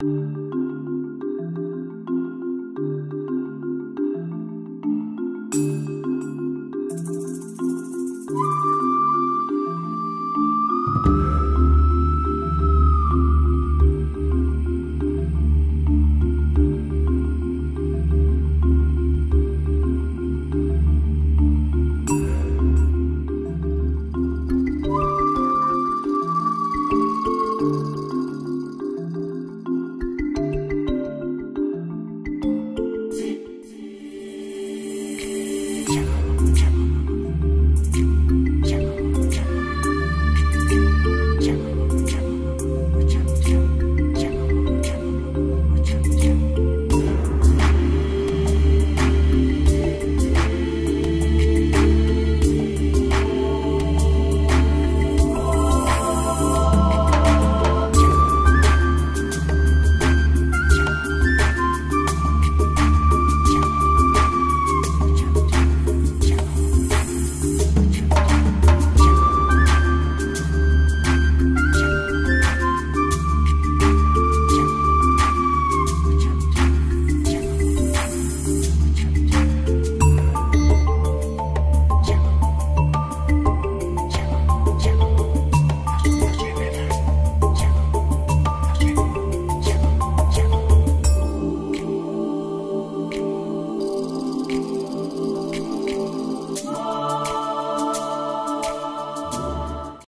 you.